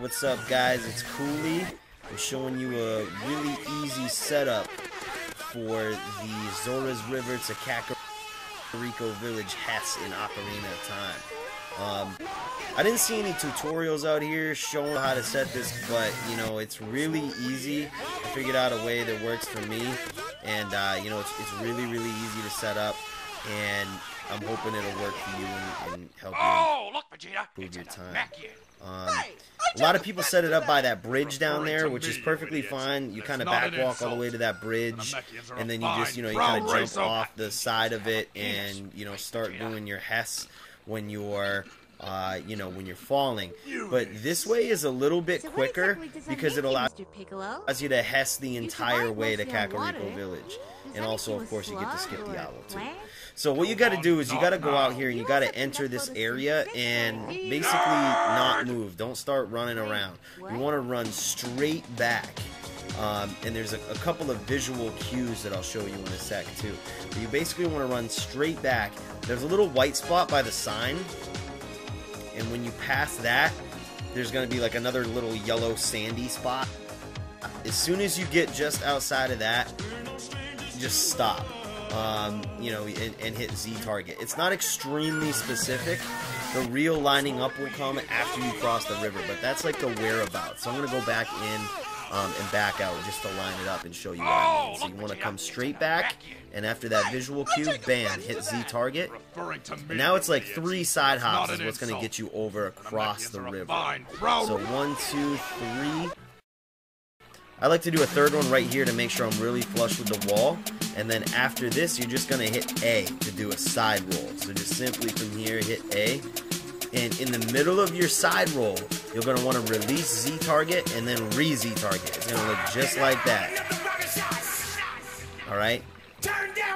What's up guys, it's Cooley. I'm showing you a really easy setup for the Zora's River to Kakariko Village Hess in Ocarina of Time. Um, I didn't see any tutorials out here showing how to set this, but you know, it's really easy. I figured out a way that works for me, and uh, you know, it's, it's really, really easy to set up, and I'm hoping it'll work for you and, and help you Oh, look, Vegeta. improve It's your time. the backyard. A lot of people set it up by that bridge down there, which is perfectly fine. You kind of backwalk all the way to that bridge, and then you just, you know, you kind of jump off the side of it and, you know, start doing your Hess when you're, uh, you know, when you're falling. But this way is a little bit So quicker exactly because it mean, allows you to Hess the entire way to mostly on Kakariko water. Village. Does And also, of course, you get to skip the owl, too. So what you got to do is you got to go out here and you got to enter this area and basically not move. Don't start running around. You want to run straight back. Um, and there's a, a couple of visual cues that I'll show you in a sec too. But you basically want to run straight back. There's a little white spot by the sign, and when you pass that, there's going to be like another little yellow sandy spot. As soon as you get just outside of that, just stop. Um, you know, and, and hit Z target. It's not extremely specific. The real lining up will come after you cross the river, but that's like the whereabouts. So I'm gonna go back in um, and back out just to line it up and show you what I mean. So you want to come straight back, and after that visual cue, bam, hit Z target. To And now it's like three side hops is what's gonna get you over across the river. So one, two, three. I like to do a third one right here to make sure I'm really flush with the wall. And then after this, you're just going to hit A to do a side roll. So just simply from here, hit A. And in the middle of your side roll, you're going to want to release Z target and then re Z target. It's going to look just like that. Alright?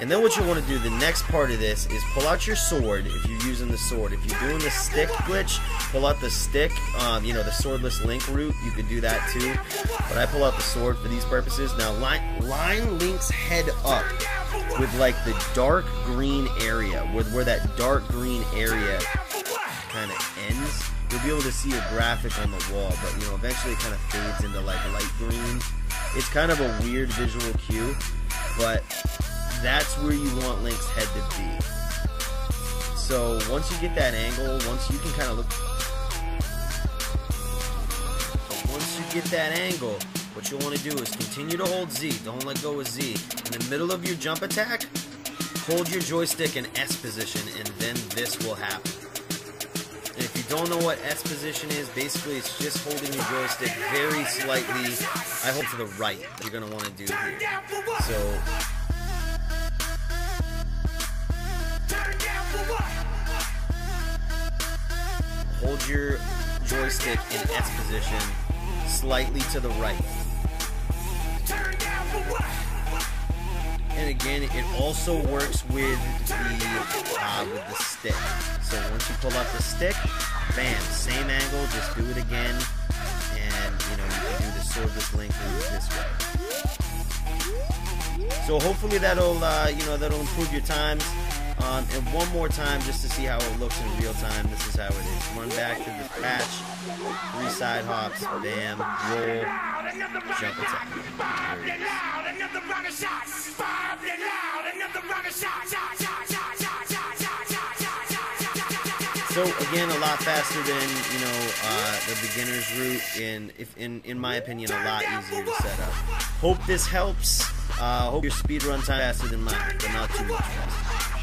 And then what you want to do, the next part of this is pull out your sword if you're using the sword. If you're doing the stick glitch, pull out the stick, um, you know, the swordless link route. You could do that too. But I pull out the sword for these purposes. Now, line, line Link's head up with like the dark green area, where, where that dark green area kind of ends. You'll be able to see a graphic on the wall, but you know, eventually it kind of fades into like light green. It's kind of a weird visual cue, but that's where you want Link's head to be. So once you get that angle, once you can kind of look, once you get that angle, what you'll want to do is continue to hold Z. Don't let go of Z. In the middle of your jump attack, hold your joystick in ESS position, and then this will happen. And if you don't know what ESS position is, basically it's just holding your joystick very slightly. I hold to the right. You're gonna want to do here. So your joystick in ESS position slightly to the right. And again, it also works with the uh, with the stick. So once you pull out the stick, bam, same angle, just do it again, and you know you can do the swordless link this way. So hopefully that'll uh, you know that'll improve your times. Um, and one more time just to see how it looks in real time. Is how it is. Run back to the patch, three side hops, bam, roll, jump attack. So again, a lot faster than you know uh, the beginner's route, and if in in my opinion, a lot easier to set up. Hope this helps. Uh, hope your speed run time faster than mine, but not too much faster.